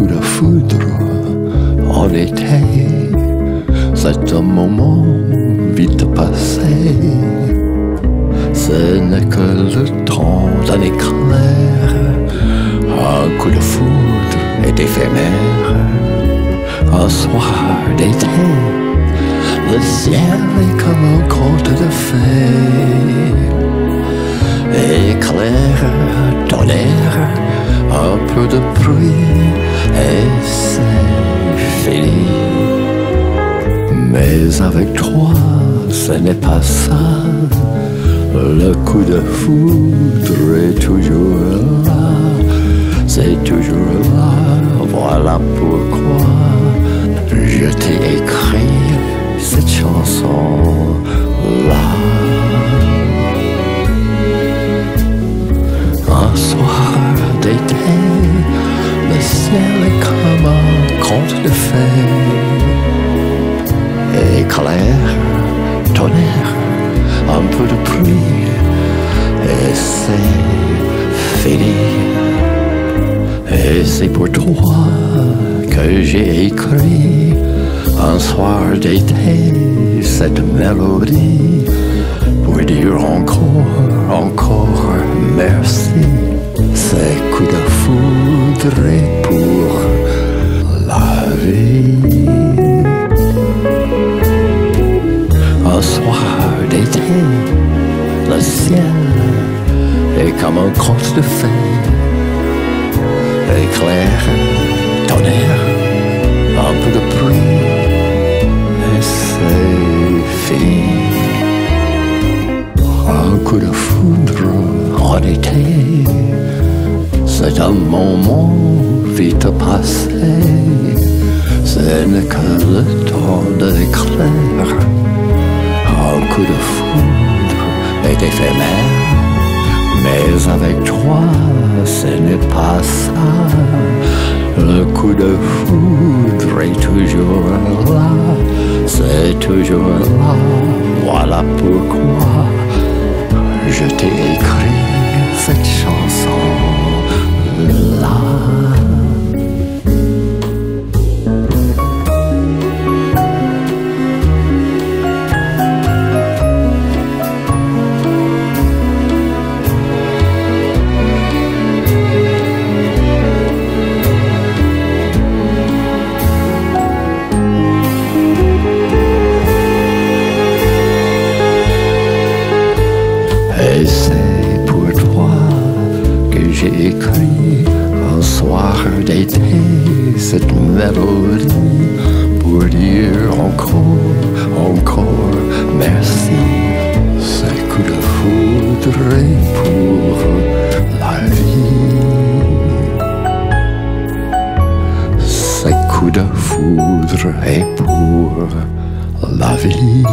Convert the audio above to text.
coup de foudre en été. C'est un moment vite passé. Ce n'est que le temps d'un éclair. Un coup de foudre est éphémère. Un soir d'été, le ciel est comme un conte de fées. Éclair, tonnerre, un peu de bruit Mais avec toi, ce n'est pas ça. Le coup de foudre est toujours là. C'est toujours là. Voilà pourquoi je t'ai écrit cette chanson-là. Un soir d'été, le ciel est comme un conte de fées. Tonnerre, un peu de pluie, et c'est fini. Et c'est pour toi que j'ai écrit un soir d'été cette mélodie pour dire encore, encore merci. Ces coups de foudre pour le ciel est comme un conte de fées. Éclair, tonnerre, un peu de pluie, et c'est fini. Un coup de foudre en été, c'est un moment vite passé. Ce n'est que le temps de coup de foudre est éphémère. Mais avec toi, ce n'est pas ça. Le coup de foudre est toujours là. C'est toujours là. Voilà pourquoi je t'ai écrit cette chanson-là. J'ai écrit un soir d'été cette mélodie pour dire encore, encore merci. Ces coups de foudre pour la vie. Ces coups de foudre et pour la vie.